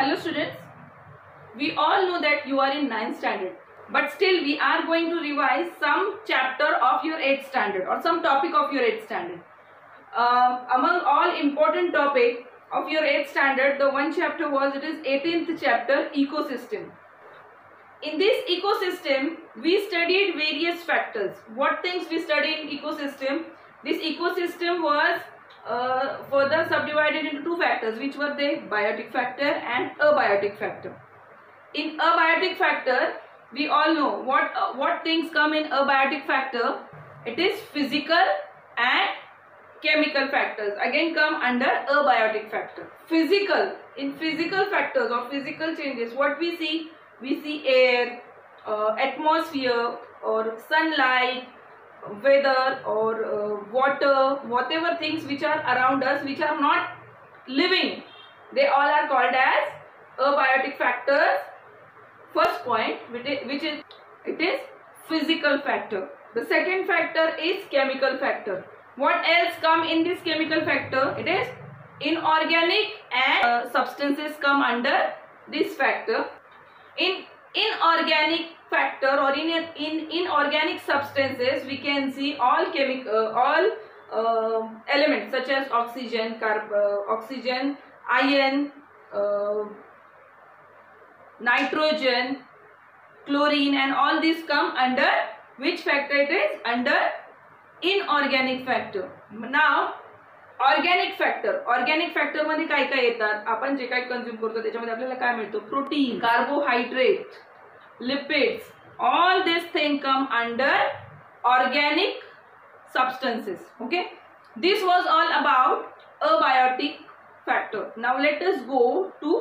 Hello students, we all know that you are in 9th standard but still we are going to revise some chapter of your 8th standard or some topic of your 8th standard. Uh, among all important topic of your 8th standard the one chapter was it is 18th chapter ecosystem. In this ecosystem we studied various factors. What things we studied in ecosystem? This ecosystem was uh, further subdivided into two factors which were the biotic factor and abiotic factor. In abiotic factor, we all know what uh, what things come in abiotic factor. It is physical and chemical factors again come under abiotic factor. Physical in physical factors or physical changes what we see we see air, uh, atmosphere or sunlight weather or uh, water, whatever things which are around us which are not living, they all are called as abiotic factors. First point which is, it is physical factor. The second factor is chemical factor. What else come in this chemical factor? It is inorganic and uh, substances come under this factor. In inorganic factor or in in inorganic substances we can see all chemical uh, all uh, elements such as oxygen carb uh, oxygen iron uh, nitrogen chlorine and all these come under which factor it is? Under inorganic factor. Now organic factor. Organic फॅक्टरमध्ये काय काय येतात? आपण जे काय consume करतो त्याच्यामध्ये आपल्याला काय मिळतो? Protein carbohydrate lipids all this thing come under organic substances okay this was all about abiotic factor now let us go to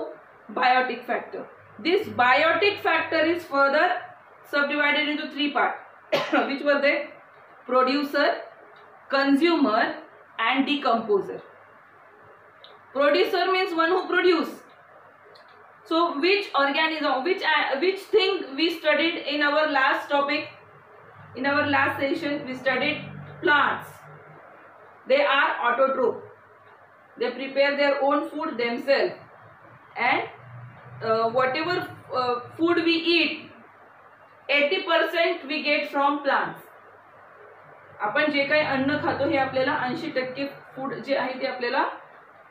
biotic factor this biotic factor is further subdivided into three part which were they producer consumer and decomposer producer means one who produce so which organism, which, uh, which thing we studied in our last topic, in our last session, we studied plants. They are autotroph. They prepare their own food themselves. And uh, whatever uh, food we eat, 80% we get from plants. अपन जे का अन्न खातो हे अपने ऐसी टक्के food जे आहे अपने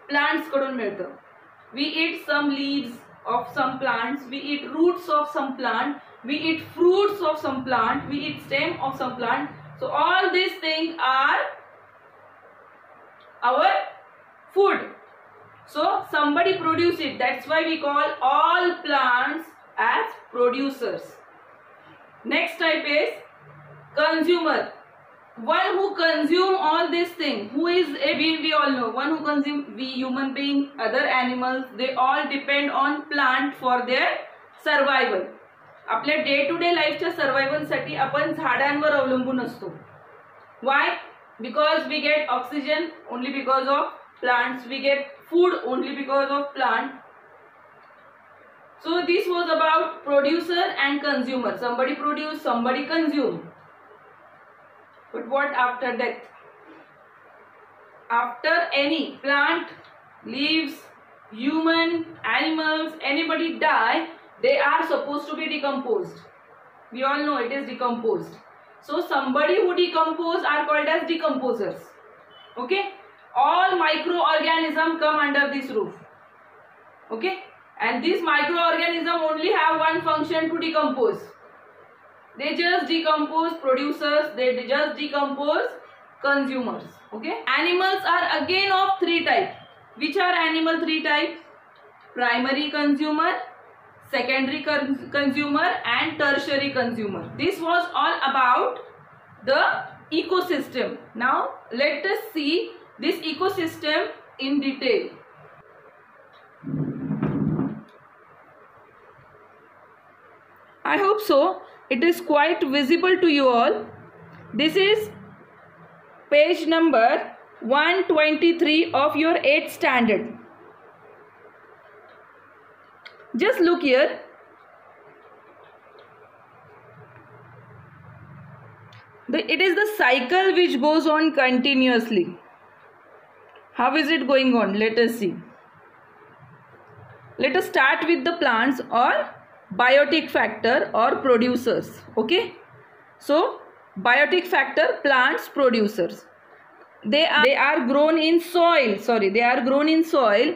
प्लांट्स कड़ी मिलते we eat some leaves of some plants we eat roots of some plant we eat fruits of some plant we eat stem of some plant so all this thing are our food so somebody produce it that's why we call all plants as producers next type is consumer one who consume all these things who is a being we all know one who consume we human being other animals they all depend on plant for their survival आपल्या day to day लाईफच्या सर्वायवलसाठी आपण झाडांवर अवलंबून असतो why because we get oxygen only because of plants we get food only because of plant so this was about producer and consumer somebody produce somebody consume But what after death? After any plant, leaves, human, animals, anybody die, they are supposed to be decomposed. We all know it is decomposed. So somebody who decompose are called as decomposers. Okay? All microorganisms come under this roof. Okay? And this microorganism only have one function to decompose. They just decompose producers, they just decompose consumers. Okay. Animals are again of three types. Which are animal three types? Primary consumer, secondary con consumer and tertiary consumer. This was all about the ecosystem. Now let us see this ecosystem in detail. I hope so it is quite visible to you all. This is page number 123 of your 8th standard. Just look here. The, it is the cycle which goes on continuously. How is it going on? Let us see. Let us start with the plants or biotic factor or producers okay? So biotic factor plants producers. They are they are grown in soil sorry they are grown in soil.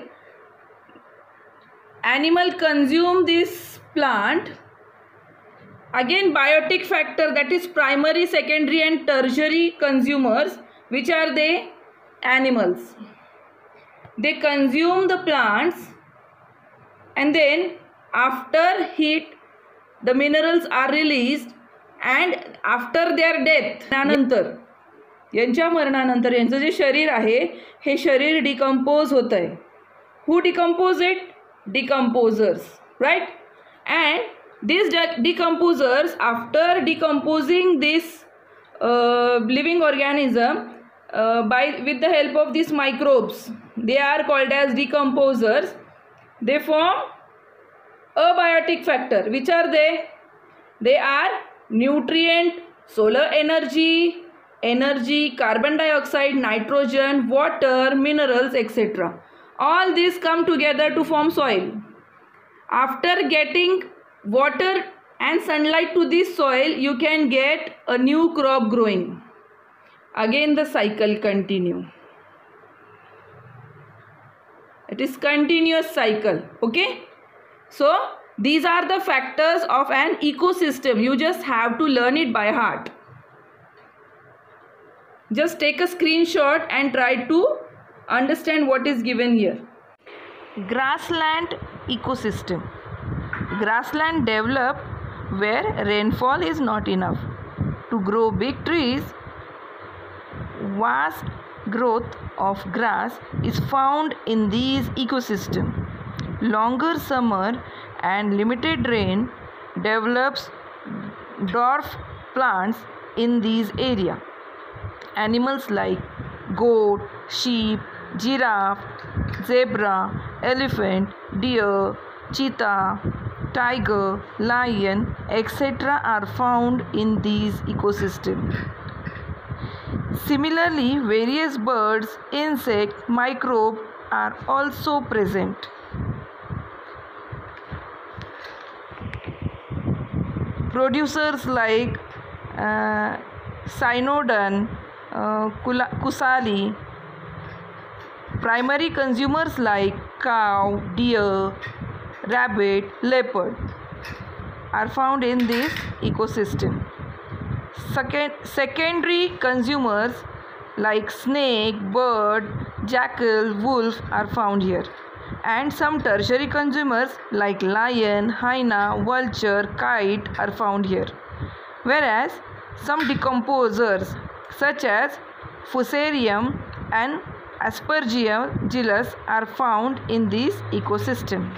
Animal consume this plant. Again biotic factor that is primary secondary and tertiary consumers which are they animals. They consume the plants and then after heat the minerals are released and after their death त्यानंतर यांच्या मरणानंतर यांचं जे शरीर आहे हे शरीर decompose होत आहे who decompose it decomposers right and this decomposers after decomposing this living organism by with the help of these microbes they are called as decomposers they form abiotic factor which are they they are nutrient solar energy energy, carbon dioxide, nitrogen, water, minerals, etc. All these come together to form soil. After getting water and sunlight to this soil, you can get a new crop growing. Again the cycle continue. It is continuous cycle. Okay. So these are the factors of an ecosystem. You just have to learn it by heart. Just take a screenshot and try to understand what is given here. Grassland ecosystem. Grassland develop where rainfall is not enough. To grow big trees, vast growth of grass is found in these ecosystem. Longer summer and limited rain develops dwarf plants in these area animals like goat, sheep, giraffe, zebra, elephant, deer, cheetah, tiger, lion, etc. are found in these ecosystem Similarly, various birds, insect, microbe are also present. Producers like uh, uh, kusali primary consumers like cow deer rabbit leopard are found in this ecosystem. Second secondary consumers like snake bird jackal wolf are found here and some tertiary consumers like lion hyena vulture kite are found here whereas some decomposers such as Fusarium and aspergium Aspergillus are found in this ecosystem.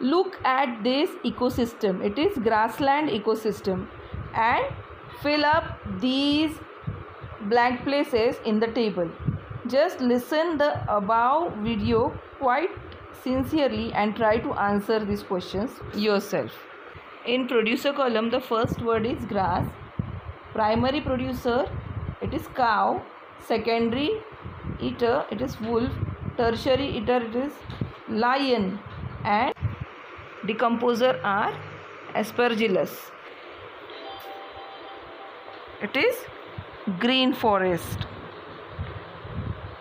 Look at this ecosystem. It is grassland ecosystem and fill up these blank places in the table. Just listen the above video quite sincerely and try to answer these questions yourself. In producer column the first word is grass. Primary producer it is cow. Secondary eater it is wolf. Tertiary eater it is lion. And decomposer are aspergillus. It is green forest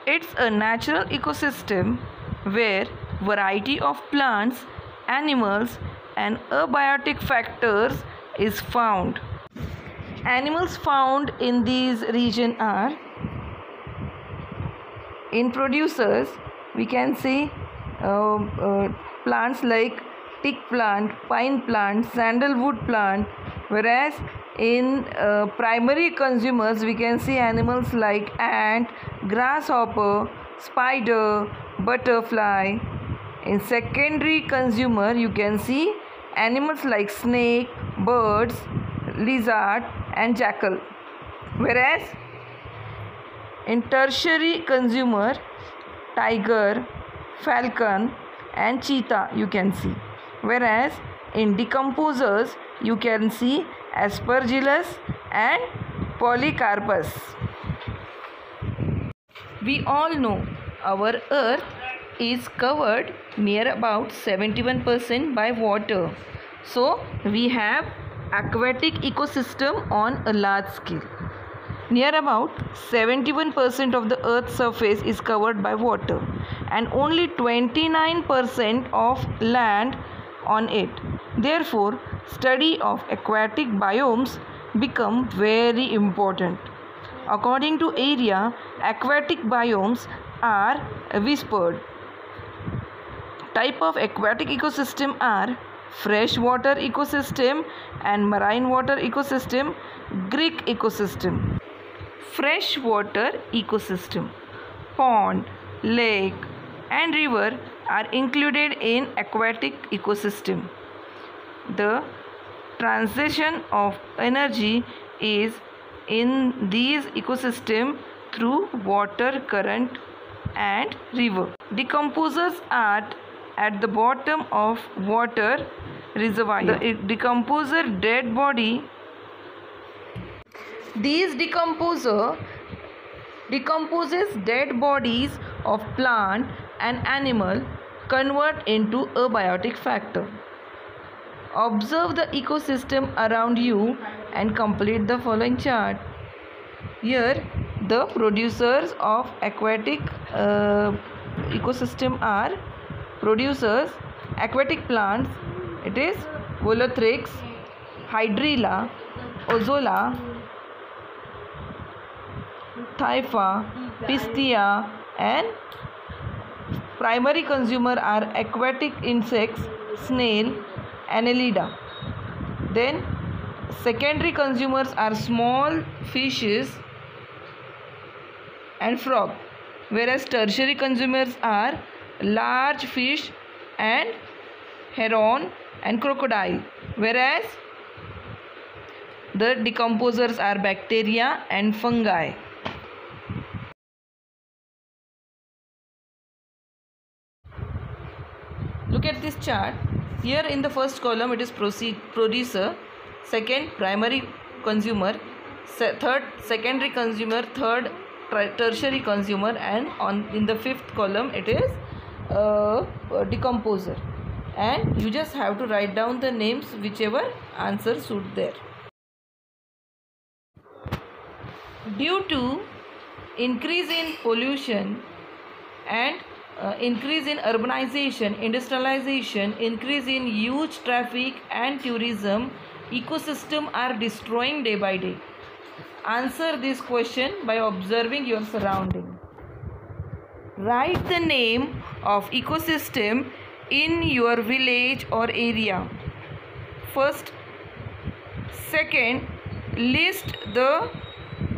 it's a natural ecosystem where variety of plants animals and abiotic factors is found. Animals found in these region are in producers we can see uh, uh, plants like teak plant pine plant sandalwood plant whereas in uh, primary consumers we can see animals like ant grasshopper spider butterfly. In secondary consumer you can see animals like snake birds lizard and jackal. Whereas in tertiary consumer tiger falcon and cheetah you can see. Whereas in decomposers you can see aspergillus and polycarpus we all know our earth is covered near about 71% by water. So we have aquatic ecosystem on a large scale. Near about 71% of the earth's surface is covered by water and only 29% of land on it. Therefore, study of aquatic biomes become very important. According to area, aquatic biomes are whispered. Type of aquatic ecosystem are freshwater ecosystem and marine water ecosystem, Greek ecosystem. Freshwater ecosystem, pond, lake and river are included in aquatic ecosystem. The transition of energy is in these ecosystem through water current and river. Decomposers are at the bottom of water reservoir. The decomposer dead body. These decomposer decomposes dead bodies of plant and animal convert into a biotic factor. Observe the ecosystem around you and complete the following chart. Here the producers of aquatic uh, ecosystem are producers aquatic plants it is Volatrix, Hydrilla, Azolla, Typha, Pistia and primary consumer are aquatic insects, snail, Annelida. Then secondary consumers are small fishes and frog whereas tertiary consumers are large fish and heron and crocodile whereas the decomposers are bacteria and fungi look at this chart here in the first column it is producer second primary consumer third secondary consumer third tertiary consumer and on in the fifth column it is uh, decomposer. And you just have to write down the names whichever answer suit there. Due to increase in pollution and uh, increase in urbanization industrialization increase in huge traffic and tourism ecosystem are destroying day by day. Answer this question by observing your surrounding. Write the name of ecosystem in your village or area. First. Second. List the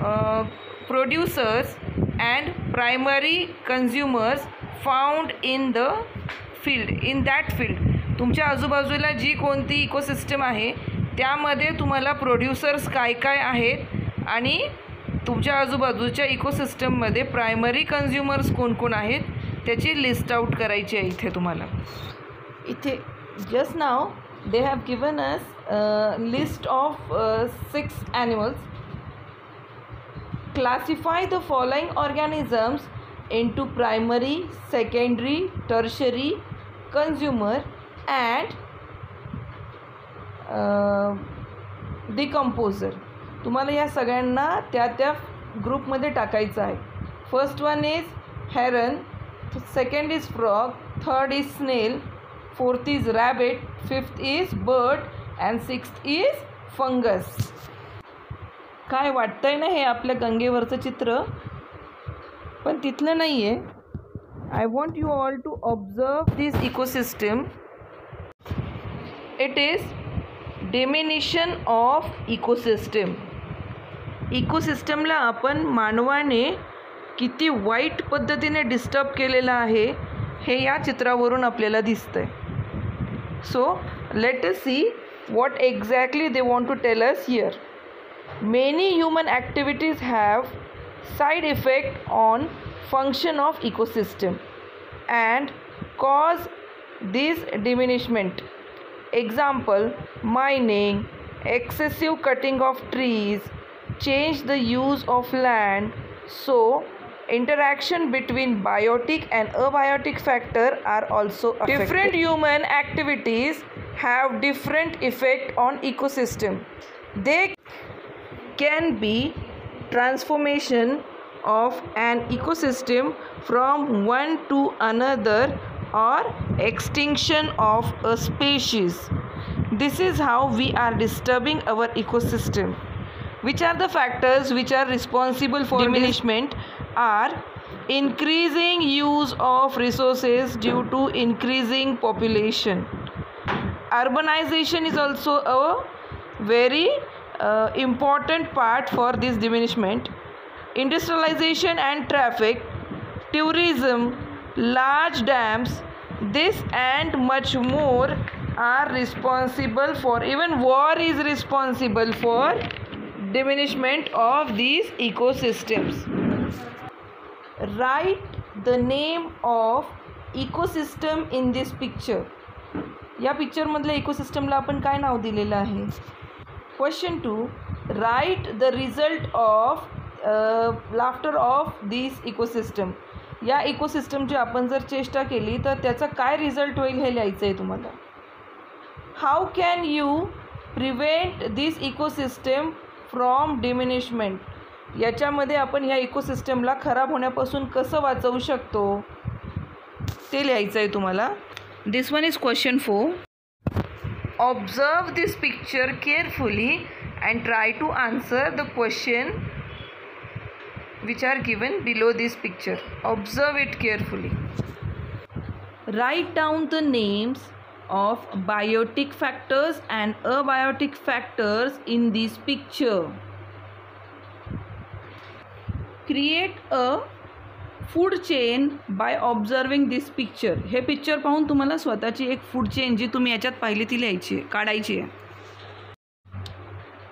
uh, producers and primary consumers found in the field in that field तुमच्या आजूबाजूला जी कोणती ecosystem आहे त्यामध्ये तुम्हाला producers काय काय आहेत आणि तुमच्या आजूबाजूच्या इकोसिस्टममध्ये प्रायमरी कन्झ्युमर्स कोण कोण आहेत त्याची लिस्ट आउट करायची आहे इथे तुम्हाला. इथे just now they have given us list of six animals classify the following organisms into primary, secondary, tertiary, consumer and uh, decomposer तुम्हाला या सगळ्यांना त्या त्या ग्रुपमध्ये टाकायचं आहे. First one is heron second is frog third is snail fourth is rabbit fifth is bird and sixth is fungus काय वाटतंय ना हे आपल्या गंगेवरचं चित्र? पण तिथलं नाही आहे I want you all to observe this ecosystem it is diminution of ecosystem इकोसिस्टमला आपण मानवाने किती वाईट पद्धतीने डिस्टर्ब केलेलं आहे, हे या चित्रावरून आपल्याला दिसतं आहे so let us see what exactly they want to tell us here many human activities have side effect on function of ecosystem and cause this diminishment. Example mining excessive cutting of trees change the use of land. So interaction between biotic and abiotic factor are also affected. different human activities have different effect on ecosystem. They can be transformation of an ecosystem from one to another or extinction of a species. This is how we are disturbing our ecosystem. Which are the factors which are responsible for diminishment? Are increasing use of resources due to increasing population. Urbanization is also a very uh, important part for this diminishment industrialization and traffic tourism large dams this and much more are responsible for even war is responsible for diminishment of these ecosystems write the name of ecosystem in this picture या पिक्चरमधल्या इकोसिस्टमला आपण काय नाव दिलेलं आहे question two write the result of laughter of this ecosystem या इकोसिस्टमची आपण जर चेष्टा केली तर त्याचा काय रिझल्ट होईल हे लिहायचं आहे तुम्हाला. How can you prevent this ecosystem from diminishment याच्यामध्ये आपण ह्या इकोसिस्टमला खराब होण्यापासून कसं वाचवू शकतो? ते लिहायचं आहे तुम्हाला. This one is question four Observe this picture carefully and try to answer the question which are given below this picture. Observe it carefully. Write down the names of biotic factors and abiotic factors in this picture. Create a food chain by observing this picture hey picture पाहून तुम्हाला स्वतःची एक food chain जी तुम्ही याच्यात पाहिली ती लिहायची आहे काढायची आहे.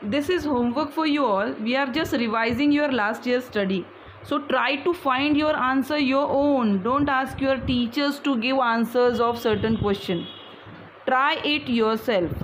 This is homework for you all we are just revising your last year study so try to find your answer your own don't ask your teachers to give answers of certain question try it yourself